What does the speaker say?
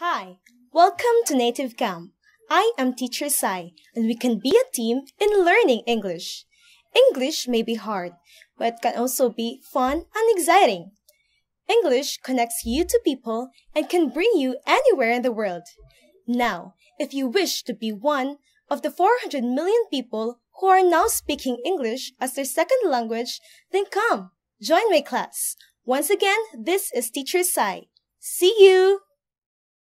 Hi, welcome to Native Camp. I am Teacher Sy, and we can be a team in learning English. English may be hard, but can also be fun and exciting. English connects you to people and can bring you anywhere in the world. Now, if you wish to be one of the 400 million people who are now speaking English as their second language, then come, join my class. Once again, this is Teacher Sy. See you!